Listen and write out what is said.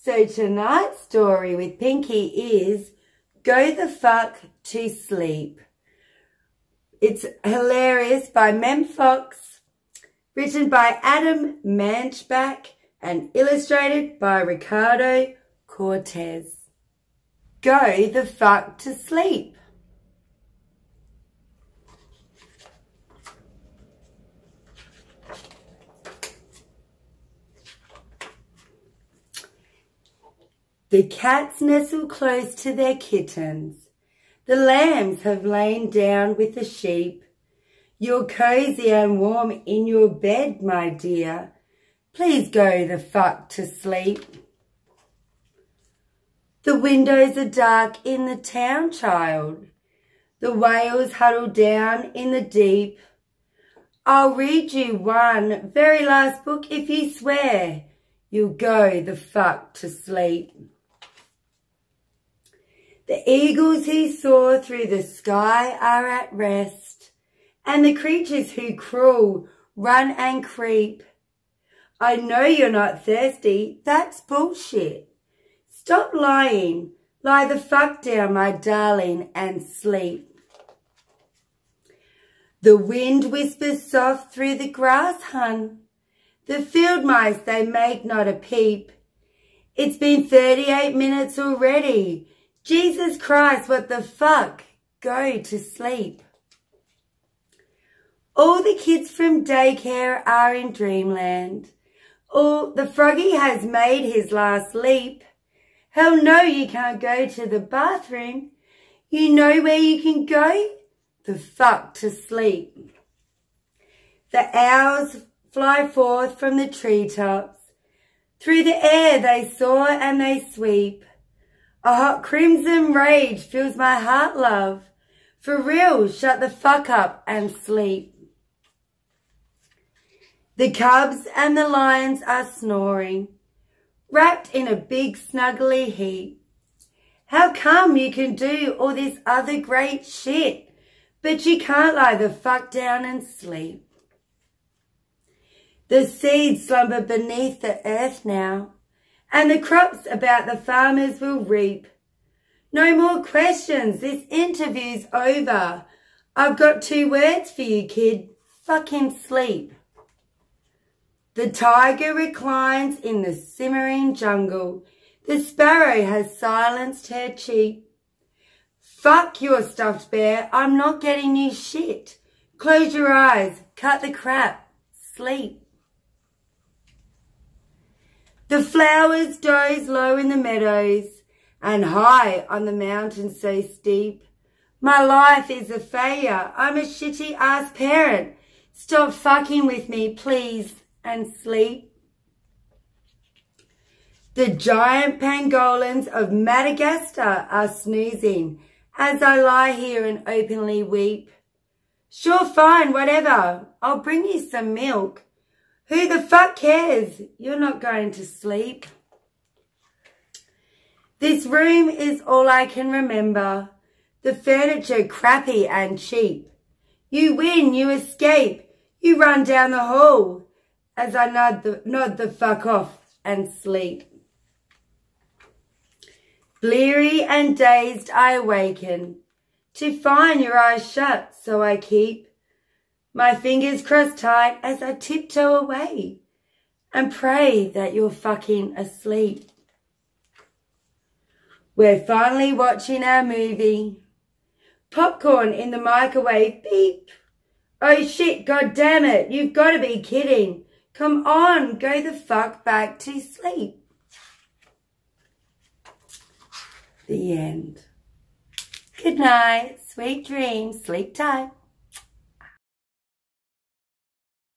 So tonight's story with Pinky is Go the Fuck to Sleep. It's hilarious by Mem Fox, written by Adam Mansbach and illustrated by Ricardo Cortés. Go the fuck to sleep. The cats nestle close to their kittens. The lambs have lain down with the sheep. You're cozy and warm in your bed, my dear. Please go the fuck to sleep. The windows are dark in the town, child. The whales huddle down in the deep. I'll read you one very last book if you swear you'll go the fuck to sleep. The eagles he saw through the sky are at rest, and the creatures who crawl, run and creep. I know you're not thirsty, that's bullshit. Stop lying, lie the fuck down, my darling, and sleep. The wind whispers soft through the grass, hun. The field mice, they make not a peep. It's been 38 minutes already. Jesus Christ, what the fuck? Go to sleep. All the kids from daycare are in dreamland. All the froggy has made his last leap. Hell no, you can't go to the bathroom. You know where you can go? The fuck to sleep. The owls fly forth from the treetops. Through the air they soar and they sweep. A hot crimson rage fills my heart, love. For real, shut the fuck up and sleep. The cubs and the lions are snoring, wrapped in a big snuggly heap. How come you can do all this other great shit, but you can't lie the fuck down and sleep? The seeds slumber beneath the earth now, and the crops about the farmers will reap. No more questions. This interview's over. I've got two words for you, kid. Fucking sleep. The tiger reclines in the simmering jungle. The sparrow has silenced her cheek. Fuck your stuffed bear. I'm not getting you shit. Close your eyes. Cut the crap. Sleep. The flowers doze low in the meadows and high on the mountains so steep. My life is a failure. I'm a shitty ass parent. Stop fucking with me, please, and sleep. The giant pangolins of Madagascar are snoozing as I lie here and openly weep. Sure, fine, whatever. I'll bring you some milk. Who the fuck cares? You're not going to sleep. This room is all I can remember. The furniture crappy and cheap. You win, you escape, you run down the hall as I nod the, nod the fuck off and sleep. Bleary and dazed I awaken to find your eyes shut, so I keep my fingers crossed tight as I tiptoe away and pray that you're fucking asleep. We're finally watching our movie. Popcorn in the microwave, beep. Oh shit, god damn it, you've got to be kidding. Come on, go the fuck back to sleep. The end. Good night, sweet dreams, sleep tight.